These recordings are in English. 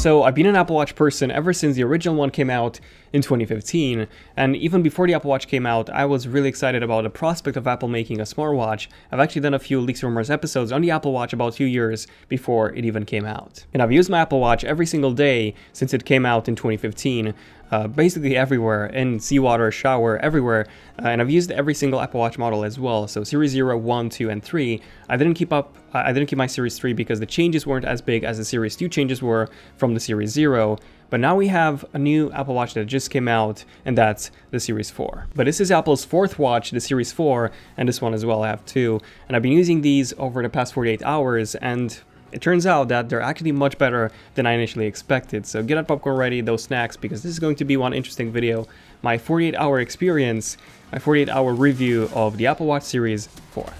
So I've been an Apple Watch person ever since the original one came out in 2015, and even before the Apple Watch came out, I was really excited about the prospect of Apple making a smartwatch. I've actually done a few Leaks Rumors episodes on the Apple Watch about two years before it even came out. And I've used my Apple Watch every single day since it came out in 2015, uh, basically everywhere, in seawater, shower, everywhere. Uh, and I've used every single Apple Watch model as well. So Series 0, 1, 2, and 3. I didn't keep up, I didn't keep my Series 3 because the changes weren't as big as the Series 2 changes were from the Series 0. But now we have a new Apple Watch that just came out, and that's the Series 4. But this is Apple's fourth watch, the Series 4, and this one as well, I have two. And I've been using these over the past 48 hours, and it turns out that they're actually much better than I initially expected, so get that popcorn ready, those snacks, because this is going to be one interesting video. My 48 hour experience, my 48 hour review of the Apple Watch Series 4.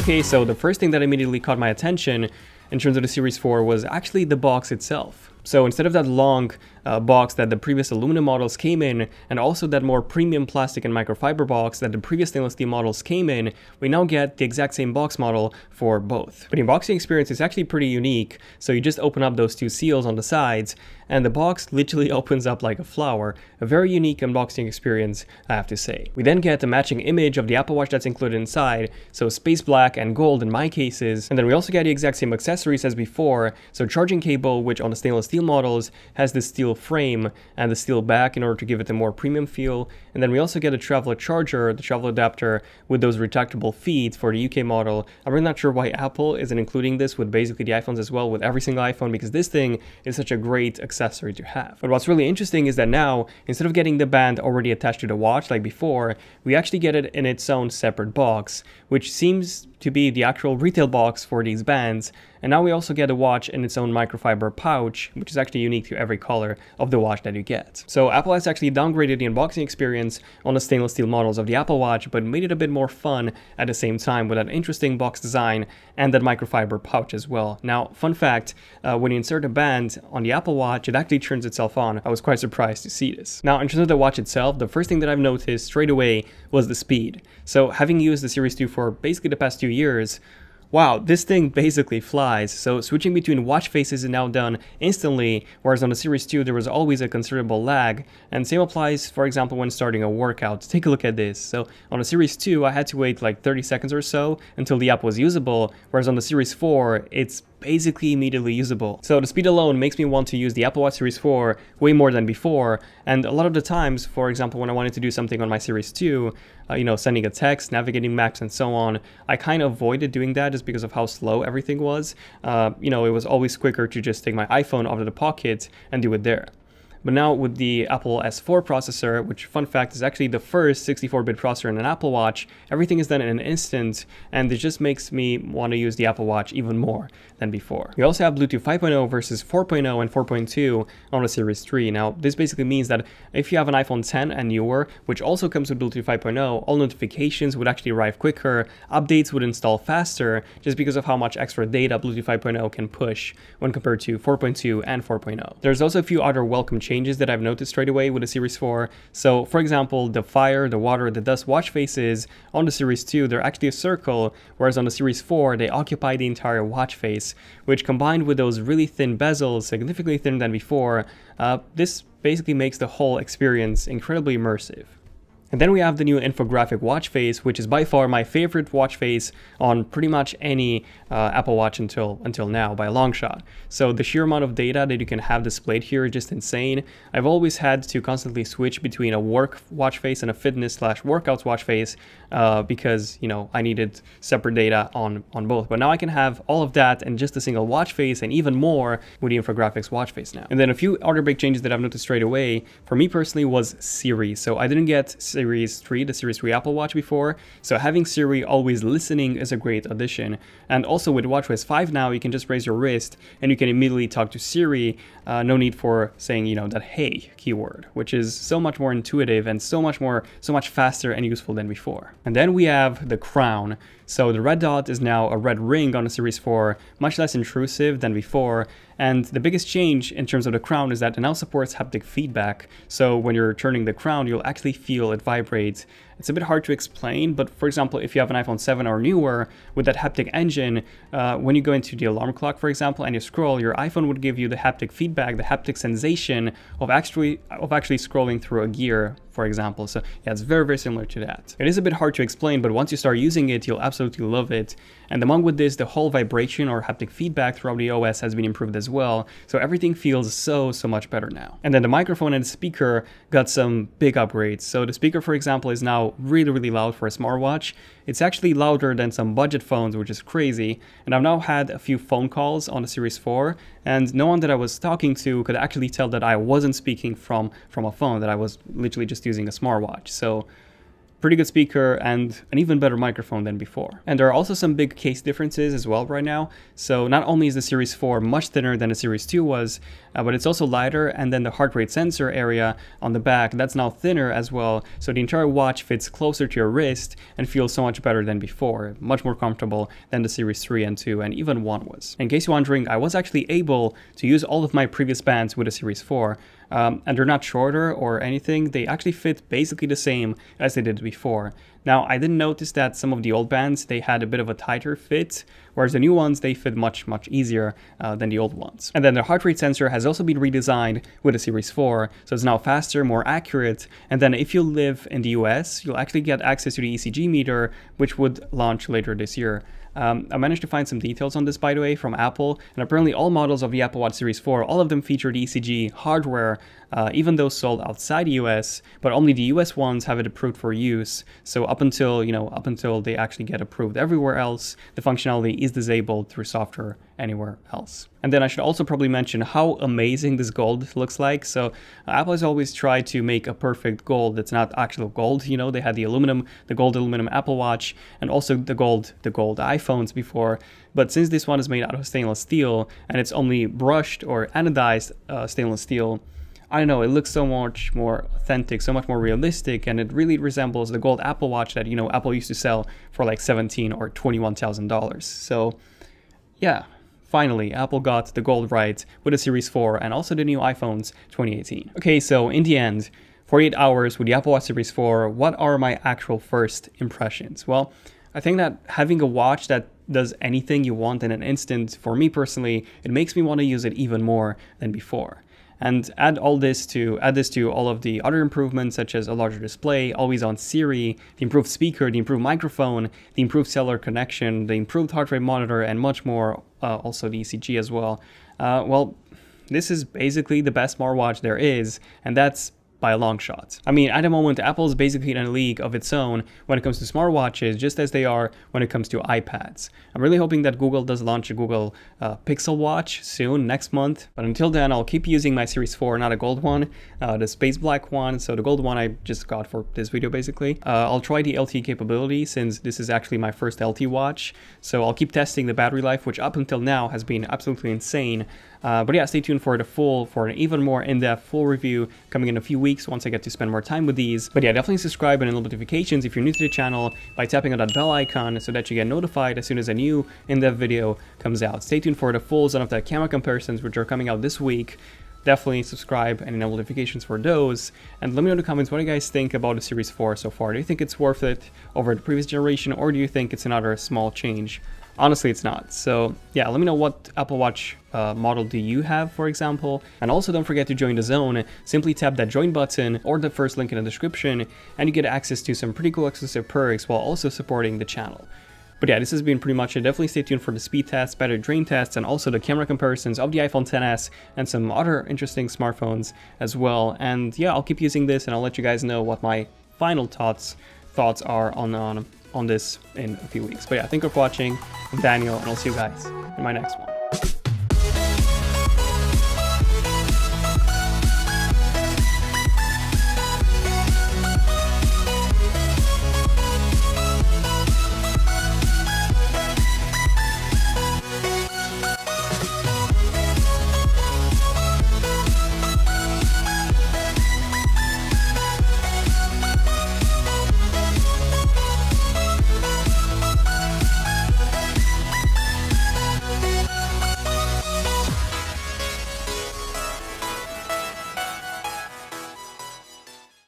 Okay, so the first thing that immediately caught my attention in terms of the Series 4 was actually the box itself. So instead of that long uh, box that the previous aluminum models came in, and also that more premium plastic and microfiber box that the previous stainless steel models came in, we now get the exact same box model for both. But the unboxing experience is actually pretty unique, so you just open up those two seals on the sides, and the box literally opens up like a flower. A very unique unboxing experience, I have to say. We then get the matching image of the Apple Watch that's included inside, so space black and gold in my cases, and then we also get the exact same accessories as before, so charging cable, which on the stainless steel models has the steel frame and the steel back in order to give it a more premium feel. And then we also get a traveler charger, the travel adapter with those retractable feet for the UK model. I'm really not sure why Apple isn't including this with basically the iPhones as well, with every single iPhone, because this thing is such a great accessory to have. But what's really interesting is that now, instead of getting the band already attached to the watch like before, we actually get it in its own separate box, which seems to be the actual retail box for these bands. And now we also get a watch in its own microfiber pouch, which is actually unique to every color of the watch that you get. So Apple has actually downgraded the unboxing experience on the stainless steel models of the Apple Watch, but made it a bit more fun at the same time with that interesting box design and that microfiber pouch as well. Now, fun fact, uh, when you insert a band on the Apple Watch, it actually turns itself on. I was quite surprised to see this. Now, in terms of the watch itself, the first thing that I've noticed straight away was the speed. So having used the Series 2 for basically the past two years, wow, this thing basically flies. So switching between watch faces is now done instantly, whereas on the Series 2 there was always a considerable lag. And same applies, for example, when starting a workout. Take a look at this. So on the Series 2, I had to wait like 30 seconds or so until the app was usable, whereas on the Series 4, it's basically immediately usable. So the speed alone makes me want to use the Apple Watch Series 4 way more than before. And a lot of the times, for example, when I wanted to do something on my Series 2, uh, you know, sending a text, navigating maps, and so on, I kind of avoided doing that just because of how slow everything was. Uh, you know, it was always quicker to just take my iPhone out of the pocket and do it there. But now with the Apple S4 processor, which fun fact is actually the first 64-bit processor in an Apple Watch, everything is done in an instant, and it just makes me want to use the Apple Watch even more than before. We also have Bluetooth 5.0 versus 4.0 and 4.2 on the Series 3. Now, this basically means that if you have an iPhone 10 and newer, which also comes with Bluetooth 5.0, all notifications would actually arrive quicker, updates would install faster, just because of how much extra data Bluetooth 5.0 can push when compared to 4.2 and 4.0. There's also a few other welcome changes changes that I've noticed straight away with the Series 4. So for example, the fire, the water, the dust watch faces on the Series 2, they're actually a circle, whereas on the Series 4, they occupy the entire watch face, which combined with those really thin bezels, significantly thinner than before, uh, this basically makes the whole experience incredibly immersive. And then we have the new infographic watch face, which is by far my favorite watch face on pretty much any uh, Apple Watch until until now by a long shot. So the sheer amount of data that you can have displayed here is just insane. I've always had to constantly switch between a work watch face and a fitness slash workouts watch face uh, because you know I needed separate data on on both. But now I can have all of that in just a single watch face and even more with the infographics watch face now. And then a few other big changes that I've noticed straight away for me personally was Siri. So I didn't get Series 3, the Series 3 Apple Watch before, so having Siri always listening is a great addition. And also with WatchOS 5 now, you can just raise your wrist and you can immediately talk to Siri, uh, no need for saying, you know, that hey keyword, which is so much more intuitive and so much more, so much faster and useful than before. And then we have the crown. So the red dot is now a red ring on the Series 4, much less intrusive than before. And the biggest change in terms of the crown is that it now supports haptic feedback. So when you're turning the crown, you'll actually feel it vibrate It's a bit hard to explain, but for example, if you have an iPhone 7 or newer with that haptic engine, uh, when you go into the alarm clock, for example, and you scroll, your iPhone would give you the haptic feedback, the haptic sensation of actually of actually scrolling through a gear for example. So yeah, it's very, very similar to that. It is a bit hard to explain, but once you start using it, you'll absolutely love it. And along with this, the whole vibration or haptic feedback throughout the OS has been improved as well. So everything feels so, so much better now. And then the microphone and the speaker got some big upgrades. So the speaker, for example, is now really, really loud for a smartwatch. It's actually louder than some budget phones, which is crazy. And I've now had a few phone calls on the Series 4, and no one that I was talking to could actually tell that I wasn't speaking from, from a phone, that I was literally just using a smartwatch. So pretty good speaker and an even better microphone than before. And there are also some big case differences as well right now. So not only is the Series 4 much thinner than the Series 2 was, uh, but it's also lighter and then the heart rate sensor area on the back, that's now thinner as well. So the entire watch fits closer to your wrist and feels so much better than before, much more comfortable than the Series 3 and 2 and even 1 was. In case you're wondering, I was actually able to use all of my previous bands with the Series 4 um, and they're not shorter or anything. They actually fit basically the same as they did before. Now, I didn't notice that some of the old bands, they had a bit of a tighter fit, whereas the new ones, they fit much, much easier uh, than the old ones. And then the heart rate sensor has also been redesigned with the Series 4, so it's now faster, more accurate, and then if you live in the US, you'll actually get access to the ECG meter, which would launch later this year. Um, I managed to find some details on this, by the way, from Apple, and apparently all models of the Apple Watch Series 4, all of them featured ECG hardware, uh, even those sold outside the US, but only the US ones have it approved for use. So up until, you know, up until they actually get approved everywhere else, the functionality is disabled through software anywhere else. And then I should also probably mention how amazing this gold looks like. So uh, Apple has always tried to make a perfect gold that's not actual gold. You know, they had the aluminum, the gold aluminum Apple Watch, and also the gold, the gold iPhones before. But since this one is made out of stainless steel and it's only brushed or anodized uh, stainless steel, I don't know, it looks so much more authentic, so much more realistic, and it really resembles the gold Apple Watch that, you know, Apple used to sell for like 17 or $21,000. So, yeah, finally, Apple got the gold right with the Series 4 and also the new iPhones 2018. Okay, so in the end, 48 hours with the Apple Watch Series 4, what are my actual first impressions? Well, I think that having a watch that does anything you want in an instant, for me personally, it makes me want to use it even more than before and add all this to add this to all of the other improvements such as a larger display, always on Siri, the improved speaker, the improved microphone, the improved cellular connection, the improved heart rate monitor, and much more. Uh, also the ECG as well. Uh, well, this is basically the best smartwatch there is, and that's by a long shot. I mean, at the moment, Apple is basically in a league of its own when it comes to smartwatches, just as they are when it comes to iPads. I'm really hoping that Google does launch a Google uh, Pixel Watch soon, next month. But until then, I'll keep using my Series 4, not a gold one, uh, the space black one. So the gold one I just got for this video, basically. Uh, I'll try the LTE capability since this is actually my first LTE watch. So I'll keep testing the battery life, which up until now has been absolutely insane. Uh, but yeah, stay tuned for the full, for an even more in-depth full review coming in a few weeks once I get to spend more time with these. But yeah, definitely subscribe and enable notifications if you're new to the channel by tapping on that bell icon so that you get notified as soon as a new in-depth video comes out. Stay tuned for the full Son of the camera comparisons which are coming out this week definitely subscribe and enable notifications for those. And let me know in the comments what do you guys think about the Series 4 so far. Do you think it's worth it over the previous generation or do you think it's another small change? Honestly, it's not. So yeah, let me know what Apple Watch uh, model do you have, for example. And also don't forget to join the zone. Simply tap that join button or the first link in the description and you get access to some pretty cool exclusive perks while also supporting the channel. But yeah, this has been pretty much it. Definitely stay tuned for the speed tests, battery drain tests, and also the camera comparisons of the iPhone XS and some other interesting smartphones as well. And yeah, I'll keep using this and I'll let you guys know what my final thoughts thoughts are on, on on this in a few weeks. But yeah, thank you for watching. I'm Daniel, and I'll see you guys in my next one.